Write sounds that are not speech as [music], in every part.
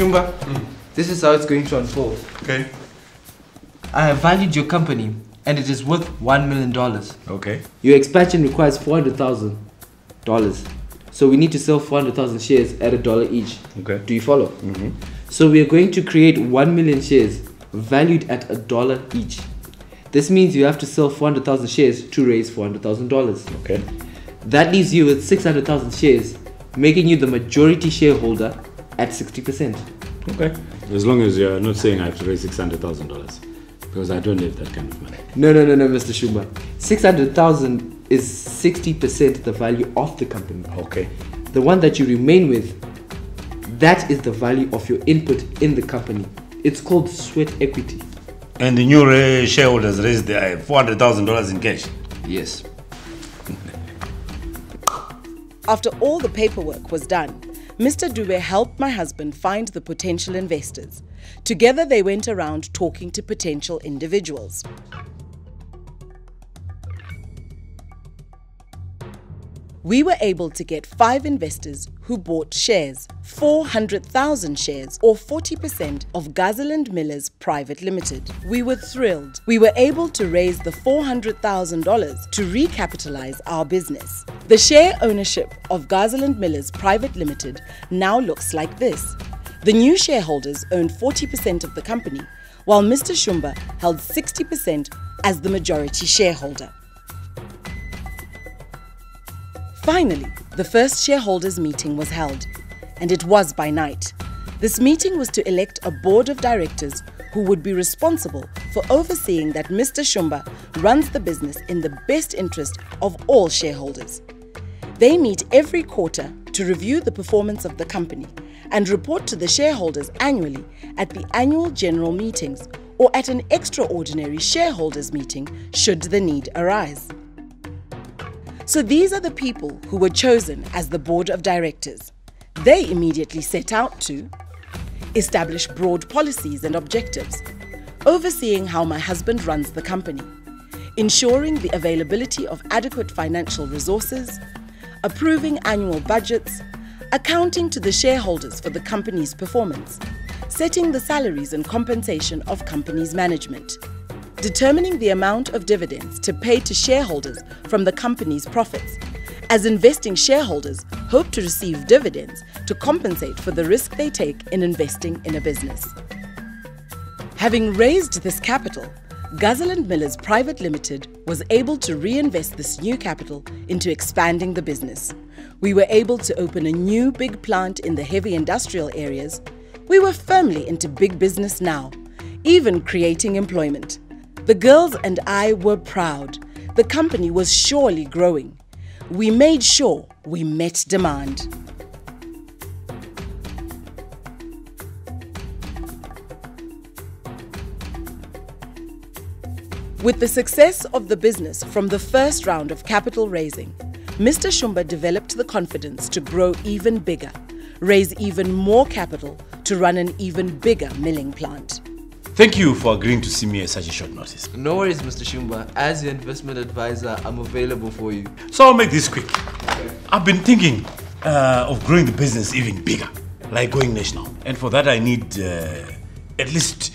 Shumba, hmm. this is how it's going to unfold. Okay. I have valued your company and it is worth $1 million. Okay. Your expansion requires $400,000. So we need to sell 400,000 shares at a dollar each. Okay. Do you follow? Mm-hmm. So we are going to create 1 million shares valued at a dollar each. This means you have to sell 400,000 shares to raise $400,000. Okay. That leaves you with 600,000 shares, making you the majority shareholder at 60%. Okay. As long as you're not saying I have to raise $600,000 because I don't have that kind of money. No, no, no, no, Mr. Shumba. 600,000 is 60% the value of the company. Okay. The one that you remain with, that is the value of your input in the company. It's called sweat equity. And the new uh, shareholders raised the uh, $400,000 in cash. Yes. [laughs] After all the paperwork was done, Mr. Dube helped my husband find the potential investors. Together, they went around talking to potential individuals. We were able to get five investors who bought shares 400,000 shares, or 40% of Gazaland Millers Private Limited. We were thrilled. We were able to raise the $400,000 to recapitalize our business. The share ownership of Gazaland Millers Private Limited now looks like this. The new shareholders owned 40% of the company, while Mr. Shumba held 60% as the majority shareholder. Finally, the first shareholders' meeting was held, and it was by night. This meeting was to elect a board of directors who would be responsible for overseeing that Mr. Shumba runs the business in the best interest of all shareholders. They meet every quarter to review the performance of the company and report to the shareholders annually at the annual general meetings or at an extraordinary shareholders meeting should the need arise. So these are the people who were chosen as the board of directors. They immediately set out to establish broad policies and objectives, overseeing how my husband runs the company, ensuring the availability of adequate financial resources, approving annual budgets, accounting to the shareholders for the company's performance, setting the salaries and compensation of company's management, determining the amount of dividends to pay to shareholders from the company's profits, as investing shareholders hope to receive dividends to compensate for the risk they take in investing in a business. Having raised this capital, Gazaland Millers Private Limited was able to reinvest this new capital into expanding the business. We were able to open a new big plant in the heavy industrial areas. We were firmly into big business now, even creating employment. The girls and I were proud. The company was surely growing. We made sure we met demand. With the success of the business from the first round of capital raising, Mr. Shumba developed the confidence to grow even bigger, raise even more capital to run an even bigger milling plant. Thank you for agreeing to see me at such a short notice. No worries, Mr. Shumba. As your investment advisor, I'm available for you. So I'll make this quick. I've been thinking uh, of growing the business even bigger, like going national. And for that, I need uh, at least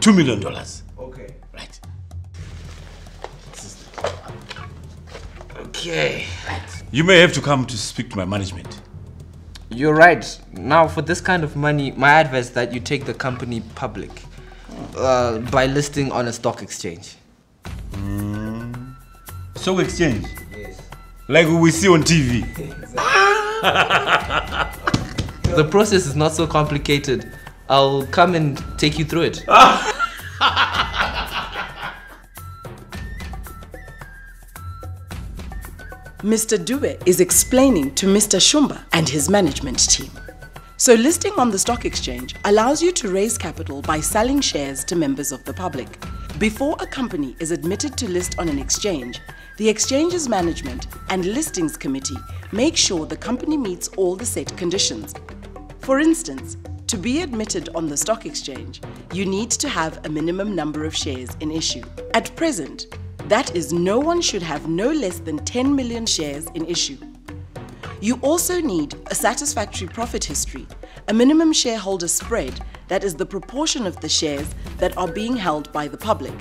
$2 million. Okay. Right. Okay. Right. You may have to come to speak to my management. You're right. Now, for this kind of money, my advice is that you take the company public uh, by listing on a stock exchange. Stock exchange, Yes. like we see on TV. [laughs] The process is not so complicated. I'll come and take you through it. [laughs] Mr. Dube is explaining to Mr. Shumba and his management team. So, listing on the stock exchange allows you to raise capital by selling shares to members of the public. Before a company is admitted to list on an exchange, the exchange's management and listings committee make sure the company meets all the set conditions. For instance, to be admitted on the stock exchange, you need to have a minimum number of shares in issue. At present, that is, no one should have no less than 10 million shares in issue. You also need a satisfactory profit history a minimum shareholder spread that is the proportion of the shares that are being held by the public,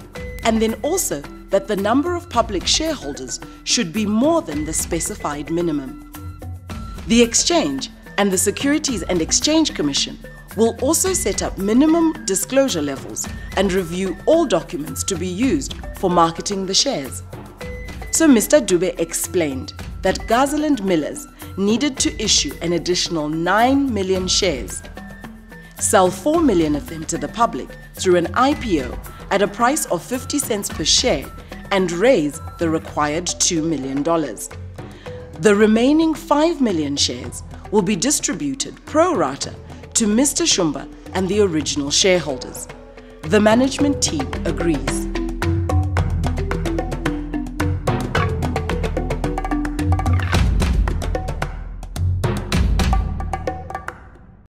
and then also that the number of public shareholders should be more than the specified minimum. The Exchange and the Securities and Exchange Commission will also set up minimum disclosure levels and review all documents to be used for marketing the shares. So Mr. Dube explained that Gazaland Millers needed to issue an additional 9 million shares, sell 4 million of them to the public through an IPO at a price of 50 cents per share, and raise the required $2 million. The remaining 5 million shares will be distributed pro rata to Mr. Shumba and the original shareholders. The management team agrees.